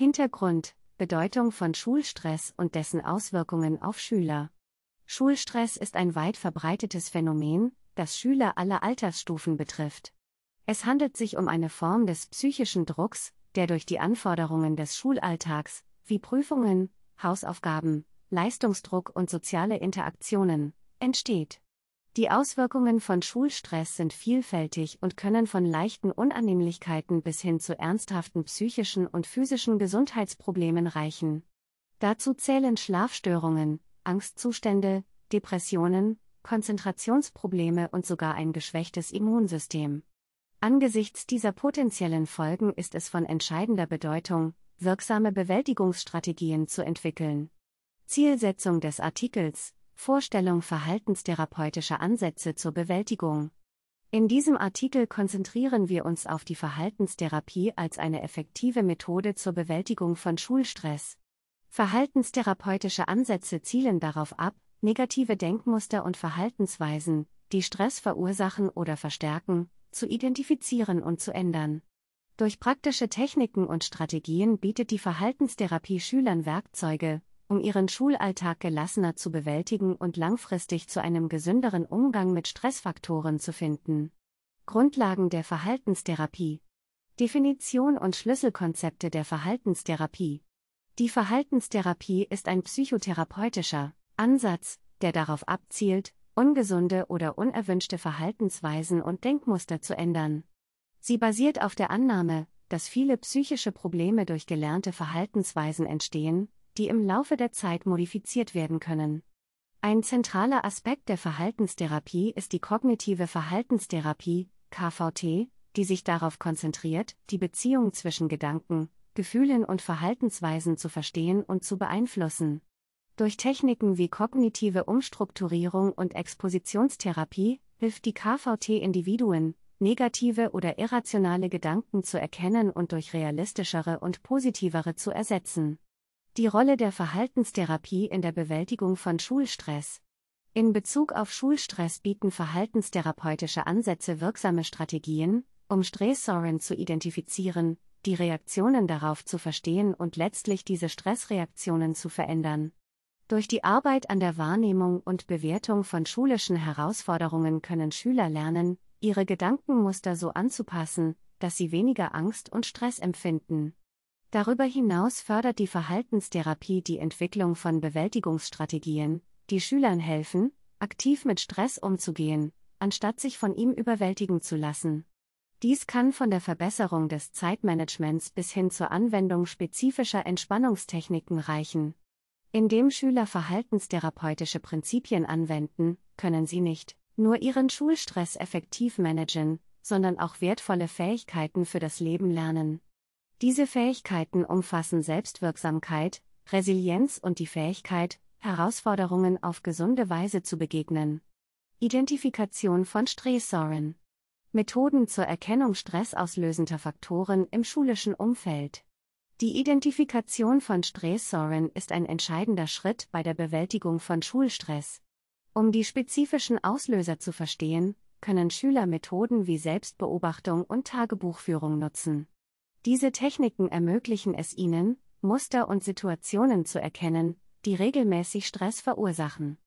Hintergrund, Bedeutung von Schulstress und dessen Auswirkungen auf Schüler. Schulstress ist ein weit verbreitetes Phänomen, das Schüler aller Altersstufen betrifft. Es handelt sich um eine Form des psychischen Drucks, der durch die Anforderungen des Schulalltags, wie Prüfungen, Hausaufgaben, Leistungsdruck und soziale Interaktionen, entsteht. Die Auswirkungen von Schulstress sind vielfältig und können von leichten Unannehmlichkeiten bis hin zu ernsthaften psychischen und physischen Gesundheitsproblemen reichen. Dazu zählen Schlafstörungen, Angstzustände, Depressionen, Konzentrationsprobleme und sogar ein geschwächtes Immunsystem. Angesichts dieser potenziellen Folgen ist es von entscheidender Bedeutung, wirksame Bewältigungsstrategien zu entwickeln. Zielsetzung des Artikels Vorstellung verhaltenstherapeutischer Ansätze zur Bewältigung. In diesem Artikel konzentrieren wir uns auf die Verhaltenstherapie als eine effektive Methode zur Bewältigung von Schulstress. Verhaltenstherapeutische Ansätze zielen darauf ab, negative Denkmuster und Verhaltensweisen, die Stress verursachen oder verstärken, zu identifizieren und zu ändern. Durch praktische Techniken und Strategien bietet die Verhaltenstherapie Schülern Werkzeuge, um ihren Schulalltag gelassener zu bewältigen und langfristig zu einem gesünderen Umgang mit Stressfaktoren zu finden. Grundlagen der Verhaltenstherapie Definition und Schlüsselkonzepte der Verhaltenstherapie Die Verhaltenstherapie ist ein psychotherapeutischer Ansatz, der darauf abzielt, ungesunde oder unerwünschte Verhaltensweisen und Denkmuster zu ändern. Sie basiert auf der Annahme, dass viele psychische Probleme durch gelernte Verhaltensweisen entstehen, die im Laufe der Zeit modifiziert werden können. Ein zentraler Aspekt der Verhaltenstherapie ist die kognitive Verhaltenstherapie, KVT, die sich darauf konzentriert, die Beziehung zwischen Gedanken, Gefühlen und Verhaltensweisen zu verstehen und zu beeinflussen. Durch Techniken wie kognitive Umstrukturierung und Expositionstherapie hilft die KVT Individuen, negative oder irrationale Gedanken zu erkennen und durch realistischere und positivere zu ersetzen. Die Rolle der Verhaltenstherapie in der Bewältigung von Schulstress. In Bezug auf Schulstress bieten verhaltenstherapeutische Ansätze wirksame Strategien, um Stressoren zu identifizieren, die Reaktionen darauf zu verstehen und letztlich diese Stressreaktionen zu verändern. Durch die Arbeit an der Wahrnehmung und Bewertung von schulischen Herausforderungen können Schüler lernen, ihre Gedankenmuster so anzupassen, dass sie weniger Angst und Stress empfinden. Darüber hinaus fördert die Verhaltenstherapie die Entwicklung von Bewältigungsstrategien, die Schülern helfen, aktiv mit Stress umzugehen, anstatt sich von ihm überwältigen zu lassen. Dies kann von der Verbesserung des Zeitmanagements bis hin zur Anwendung spezifischer Entspannungstechniken reichen. Indem Schüler verhaltenstherapeutische Prinzipien anwenden, können sie nicht nur ihren Schulstress effektiv managen, sondern auch wertvolle Fähigkeiten für das Leben lernen. Diese Fähigkeiten umfassen Selbstwirksamkeit, Resilienz und die Fähigkeit, Herausforderungen auf gesunde Weise zu begegnen. Identifikation von Stressoren. Methoden zur Erkennung stressauslösender Faktoren im schulischen Umfeld. Die Identifikation von Stressoren ist ein entscheidender Schritt bei der Bewältigung von Schulstress. Um die spezifischen Auslöser zu verstehen, können Schüler Methoden wie Selbstbeobachtung und Tagebuchführung nutzen. Diese Techniken ermöglichen es ihnen, Muster und Situationen zu erkennen, die regelmäßig Stress verursachen.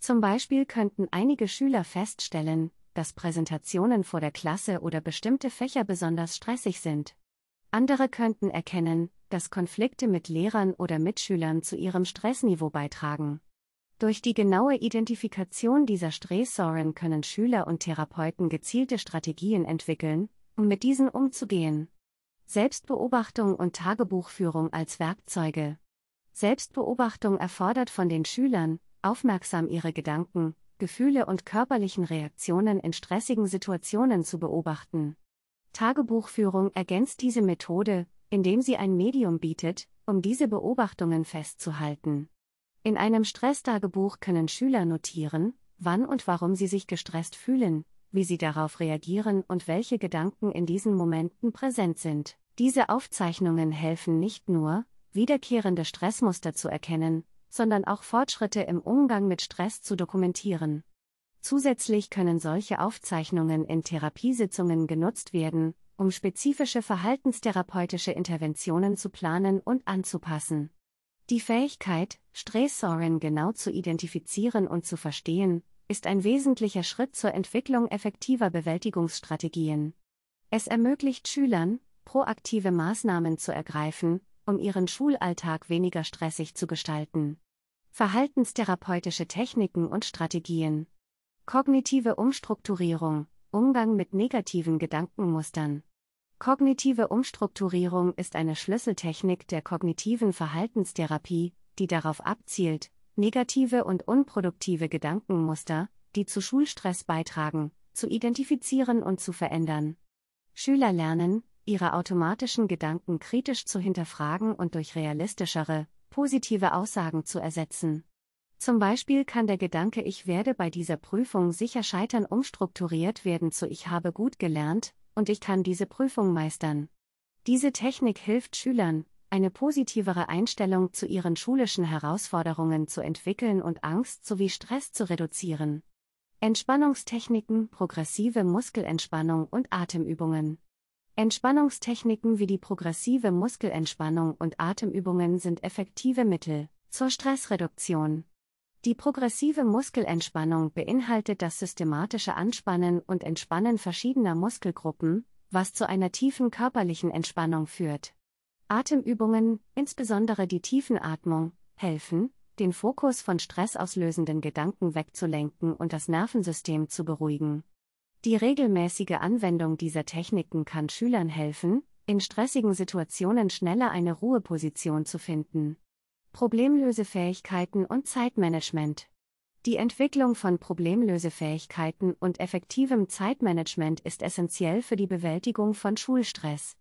Zum Beispiel könnten einige Schüler feststellen, dass Präsentationen vor der Klasse oder bestimmte Fächer besonders stressig sind. Andere könnten erkennen, dass Konflikte mit Lehrern oder Mitschülern zu ihrem Stressniveau beitragen. Durch die genaue Identifikation dieser Stressoren können Schüler und Therapeuten gezielte Strategien entwickeln, um mit diesen umzugehen. Selbstbeobachtung und Tagebuchführung als Werkzeuge. Selbstbeobachtung erfordert von den Schülern, aufmerksam ihre Gedanken, Gefühle und körperlichen Reaktionen in stressigen Situationen zu beobachten. Tagebuchführung ergänzt diese Methode, indem sie ein Medium bietet, um diese Beobachtungen festzuhalten. In einem Stresstagebuch können Schüler notieren, wann und warum sie sich gestresst fühlen, wie sie darauf reagieren und welche Gedanken in diesen Momenten präsent sind. Diese Aufzeichnungen helfen nicht nur, wiederkehrende Stressmuster zu erkennen, sondern auch Fortschritte im Umgang mit Stress zu dokumentieren. Zusätzlich können solche Aufzeichnungen in Therapiesitzungen genutzt werden, um spezifische verhaltenstherapeutische Interventionen zu planen und anzupassen. Die Fähigkeit, Stressoren genau zu identifizieren und zu verstehen, ist ein wesentlicher Schritt zur Entwicklung effektiver Bewältigungsstrategien. Es ermöglicht Schülern, proaktive Maßnahmen zu ergreifen, um ihren Schulalltag weniger stressig zu gestalten. Verhaltenstherapeutische Techniken und Strategien. Kognitive Umstrukturierung, Umgang mit negativen Gedankenmustern. Kognitive Umstrukturierung ist eine Schlüsseltechnik der kognitiven Verhaltenstherapie, die darauf abzielt, negative und unproduktive Gedankenmuster, die zu Schulstress beitragen, zu identifizieren und zu verändern. Schüler lernen, ihre automatischen Gedanken kritisch zu hinterfragen und durch realistischere, positive Aussagen zu ersetzen. Zum Beispiel kann der Gedanke Ich werde bei dieser Prüfung sicher scheitern umstrukturiert werden zu Ich habe gut gelernt, und ich kann diese Prüfung meistern. Diese Technik hilft Schülern, eine positivere Einstellung zu ihren schulischen Herausforderungen zu entwickeln und Angst sowie Stress zu reduzieren. Entspannungstechniken, progressive Muskelentspannung und Atemübungen. Entspannungstechniken wie die progressive Muskelentspannung und Atemübungen sind effektive Mittel zur Stressreduktion. Die progressive Muskelentspannung beinhaltet das systematische Anspannen und Entspannen verschiedener Muskelgruppen, was zu einer tiefen körperlichen Entspannung führt. Atemübungen, insbesondere die Tiefenatmung, helfen, den Fokus von stressauslösenden Gedanken wegzulenken und das Nervensystem zu beruhigen. Die regelmäßige Anwendung dieser Techniken kann Schülern helfen, in stressigen Situationen schneller eine Ruheposition zu finden. Problemlösefähigkeiten und Zeitmanagement. Die Entwicklung von Problemlösefähigkeiten und effektivem Zeitmanagement ist essentiell für die Bewältigung von Schulstress.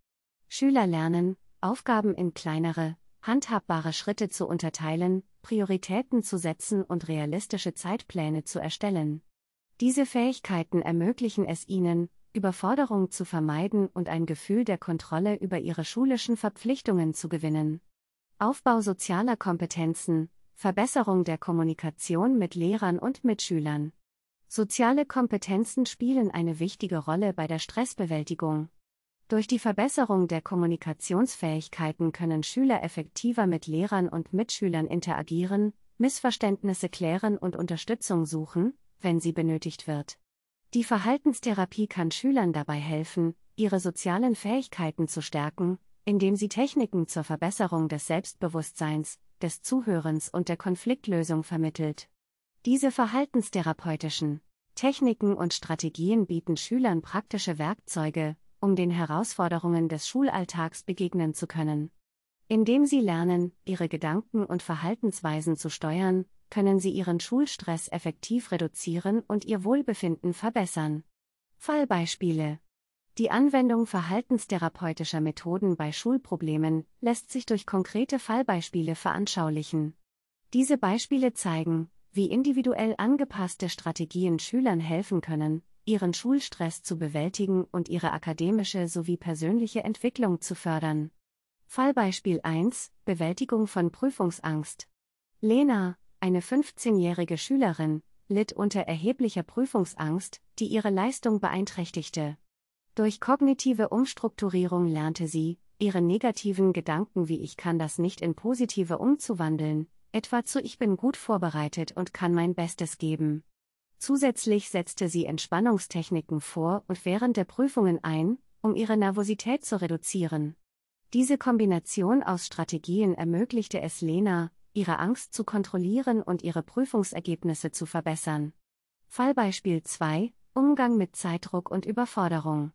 Schüler lernen, Aufgaben in kleinere, handhabbare Schritte zu unterteilen, Prioritäten zu setzen und realistische Zeitpläne zu erstellen. Diese Fähigkeiten ermöglichen es ihnen, Überforderung zu vermeiden und ein Gefühl der Kontrolle über ihre schulischen Verpflichtungen zu gewinnen. Aufbau sozialer Kompetenzen, Verbesserung der Kommunikation mit Lehrern und Mitschülern. Soziale Kompetenzen spielen eine wichtige Rolle bei der Stressbewältigung. Durch die Verbesserung der Kommunikationsfähigkeiten können Schüler effektiver mit Lehrern und Mitschülern interagieren, Missverständnisse klären und Unterstützung suchen, wenn sie benötigt wird. Die Verhaltenstherapie kann Schülern dabei helfen, ihre sozialen Fähigkeiten zu stärken, indem sie Techniken zur Verbesserung des Selbstbewusstseins, des Zuhörens und der Konfliktlösung vermittelt. Diese verhaltenstherapeutischen Techniken und Strategien bieten Schülern praktische Werkzeuge, um den Herausforderungen des Schulalltags begegnen zu können. Indem sie lernen, ihre Gedanken und Verhaltensweisen zu steuern, können sie ihren Schulstress effektiv reduzieren und ihr Wohlbefinden verbessern. Fallbeispiele die Anwendung verhaltenstherapeutischer Methoden bei Schulproblemen lässt sich durch konkrete Fallbeispiele veranschaulichen. Diese Beispiele zeigen, wie individuell angepasste Strategien Schülern helfen können, ihren Schulstress zu bewältigen und ihre akademische sowie persönliche Entwicklung zu fördern. Fallbeispiel 1 Bewältigung von Prüfungsangst. Lena, eine 15-jährige Schülerin, litt unter erheblicher Prüfungsangst, die ihre Leistung beeinträchtigte. Durch kognitive Umstrukturierung lernte sie, ihre negativen Gedanken wie ich kann das nicht in positive umzuwandeln, etwa zu ich bin gut vorbereitet und kann mein Bestes geben. Zusätzlich setzte sie Entspannungstechniken vor und während der Prüfungen ein, um ihre Nervosität zu reduzieren. Diese Kombination aus Strategien ermöglichte es Lena, ihre Angst zu kontrollieren und ihre Prüfungsergebnisse zu verbessern. Fallbeispiel 2 Umgang mit Zeitdruck und Überforderung.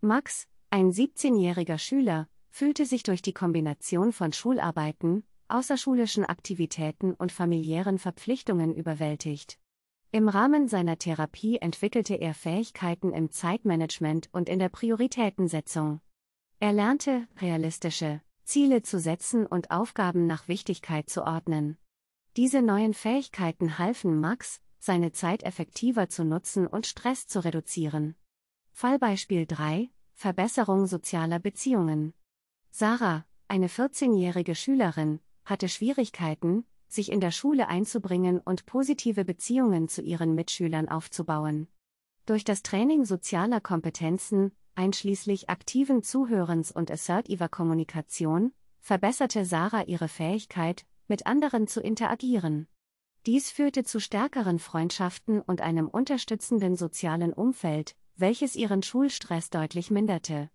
Max, ein 17-jähriger Schüler, fühlte sich durch die Kombination von Schularbeiten, außerschulischen Aktivitäten und familiären Verpflichtungen überwältigt. Im Rahmen seiner Therapie entwickelte er Fähigkeiten im Zeitmanagement und in der Prioritätensetzung. Er lernte, realistische Ziele zu setzen und Aufgaben nach Wichtigkeit zu ordnen. Diese neuen Fähigkeiten halfen Max, seine Zeit effektiver zu nutzen und Stress zu reduzieren. Fallbeispiel 3 Verbesserung sozialer Beziehungen. Sarah, eine 14-jährige Schülerin, hatte Schwierigkeiten, sich in der Schule einzubringen und positive Beziehungen zu ihren Mitschülern aufzubauen. Durch das Training sozialer Kompetenzen, einschließlich aktiven Zuhörens und assertiver Kommunikation, verbesserte Sarah ihre Fähigkeit, mit anderen zu interagieren. Dies führte zu stärkeren Freundschaften und einem unterstützenden sozialen Umfeld, welches ihren Schulstress deutlich minderte.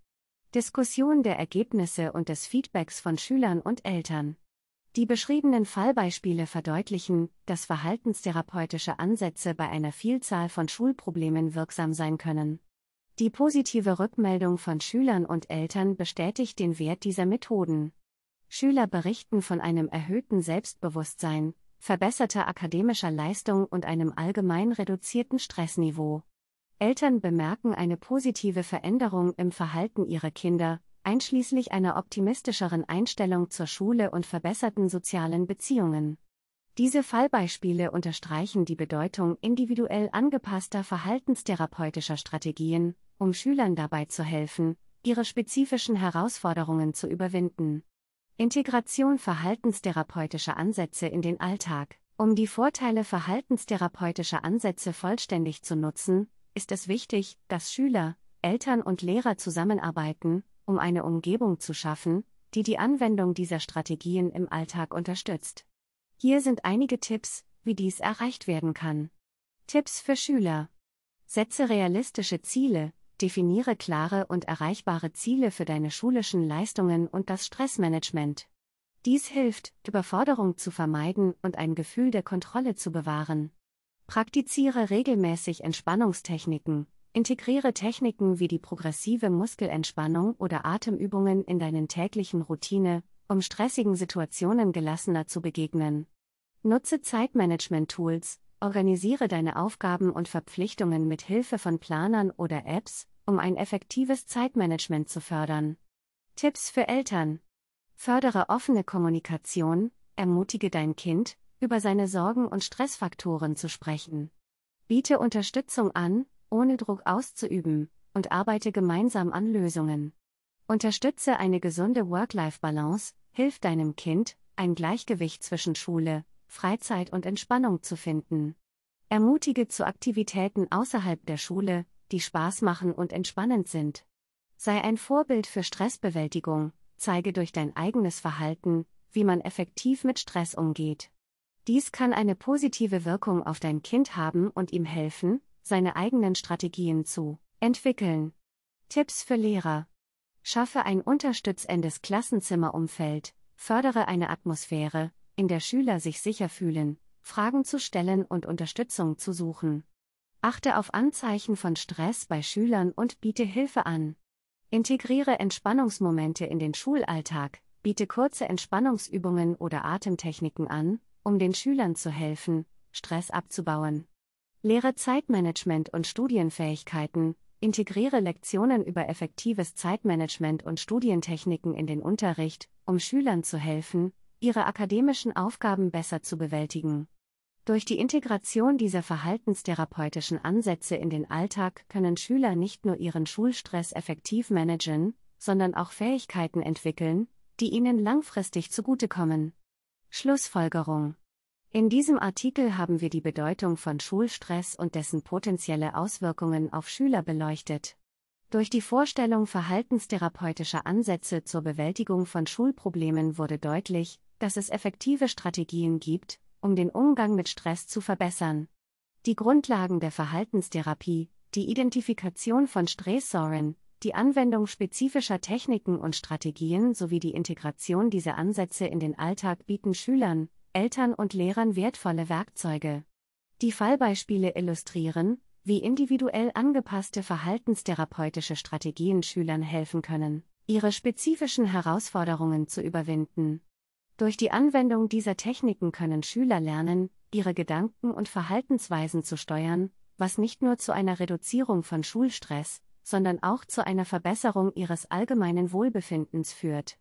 Diskussion der Ergebnisse und des Feedbacks von Schülern und Eltern. Die beschriebenen Fallbeispiele verdeutlichen, dass verhaltenstherapeutische Ansätze bei einer Vielzahl von Schulproblemen wirksam sein können. Die positive Rückmeldung von Schülern und Eltern bestätigt den Wert dieser Methoden. Schüler berichten von einem erhöhten Selbstbewusstsein, verbesserter akademischer Leistung und einem allgemein reduzierten Stressniveau. Eltern bemerken eine positive Veränderung im Verhalten ihrer Kinder, einschließlich einer optimistischeren Einstellung zur Schule und verbesserten sozialen Beziehungen. Diese Fallbeispiele unterstreichen die Bedeutung individuell angepasster verhaltenstherapeutischer Strategien, um Schülern dabei zu helfen, ihre spezifischen Herausforderungen zu überwinden. Integration verhaltenstherapeutischer Ansätze in den Alltag. Um die Vorteile verhaltenstherapeutischer Ansätze vollständig zu nutzen, ist es wichtig, dass Schüler, Eltern und Lehrer zusammenarbeiten, um eine Umgebung zu schaffen, die die Anwendung dieser Strategien im Alltag unterstützt. Hier sind einige Tipps, wie dies erreicht werden kann. Tipps für Schüler. Setze realistische Ziele, definiere klare und erreichbare Ziele für deine schulischen Leistungen und das Stressmanagement. Dies hilft, Überforderung zu vermeiden und ein Gefühl der Kontrolle zu bewahren. Praktiziere regelmäßig Entspannungstechniken, integriere Techniken wie die progressive Muskelentspannung oder Atemübungen in deinen täglichen Routine, um stressigen Situationen gelassener zu begegnen. Nutze Zeitmanagement-Tools, organisiere deine Aufgaben und Verpflichtungen mit Hilfe von Planern oder Apps, um ein effektives Zeitmanagement zu fördern. Tipps für Eltern. Fördere offene Kommunikation, ermutige dein Kind, über seine Sorgen und Stressfaktoren zu sprechen. Biete Unterstützung an, ohne Druck auszuüben, und arbeite gemeinsam an Lösungen. Unterstütze eine gesunde Work-Life-Balance, hilf deinem Kind, ein Gleichgewicht zwischen Schule, Freizeit und Entspannung zu finden. Ermutige zu Aktivitäten außerhalb der Schule, die Spaß machen und entspannend sind. Sei ein Vorbild für Stressbewältigung, zeige durch dein eigenes Verhalten, wie man effektiv mit Stress umgeht. Dies kann eine positive Wirkung auf dein Kind haben und ihm helfen, seine eigenen Strategien zu entwickeln. Tipps für Lehrer. Schaffe ein unterstützendes Klassenzimmerumfeld, fördere eine Atmosphäre, in der Schüler sich sicher fühlen, Fragen zu stellen und Unterstützung zu suchen. Achte auf Anzeichen von Stress bei Schülern und biete Hilfe an. Integriere Entspannungsmomente in den Schulalltag, biete kurze Entspannungsübungen oder Atemtechniken an, um den Schülern zu helfen, Stress abzubauen. Lehre Zeitmanagement und Studienfähigkeiten, integriere Lektionen über effektives Zeitmanagement und Studientechniken in den Unterricht, um Schülern zu helfen, ihre akademischen Aufgaben besser zu bewältigen. Durch die Integration dieser verhaltenstherapeutischen Ansätze in den Alltag können Schüler nicht nur ihren Schulstress effektiv managen, sondern auch Fähigkeiten entwickeln, die ihnen langfristig zugutekommen. Schlussfolgerung In diesem Artikel haben wir die Bedeutung von Schulstress und dessen potenzielle Auswirkungen auf Schüler beleuchtet. Durch die Vorstellung verhaltenstherapeutischer Ansätze zur Bewältigung von Schulproblemen wurde deutlich, dass es effektive Strategien gibt, um den Umgang mit Stress zu verbessern. Die Grundlagen der Verhaltenstherapie, die Identifikation von Stressoren, die Anwendung spezifischer Techniken und Strategien sowie die Integration dieser Ansätze in den Alltag bieten Schülern, Eltern und Lehrern wertvolle Werkzeuge. Die Fallbeispiele illustrieren, wie individuell angepasste verhaltenstherapeutische Strategien Schülern helfen können, ihre spezifischen Herausforderungen zu überwinden. Durch die Anwendung dieser Techniken können Schüler lernen, ihre Gedanken und Verhaltensweisen zu steuern, was nicht nur zu einer Reduzierung von Schulstress, sondern auch zu einer Verbesserung ihres allgemeinen Wohlbefindens führt.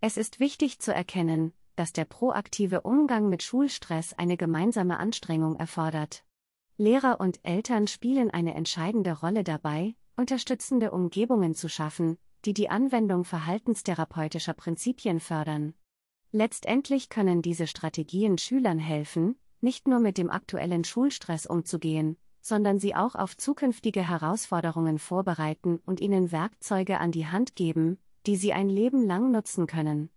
Es ist wichtig zu erkennen, dass der proaktive Umgang mit Schulstress eine gemeinsame Anstrengung erfordert. Lehrer und Eltern spielen eine entscheidende Rolle dabei, unterstützende Umgebungen zu schaffen, die die Anwendung verhaltenstherapeutischer Prinzipien fördern. Letztendlich können diese Strategien Schülern helfen, nicht nur mit dem aktuellen Schulstress umzugehen, sondern sie auch auf zukünftige Herausforderungen vorbereiten und ihnen Werkzeuge an die Hand geben, die sie ein Leben lang nutzen können.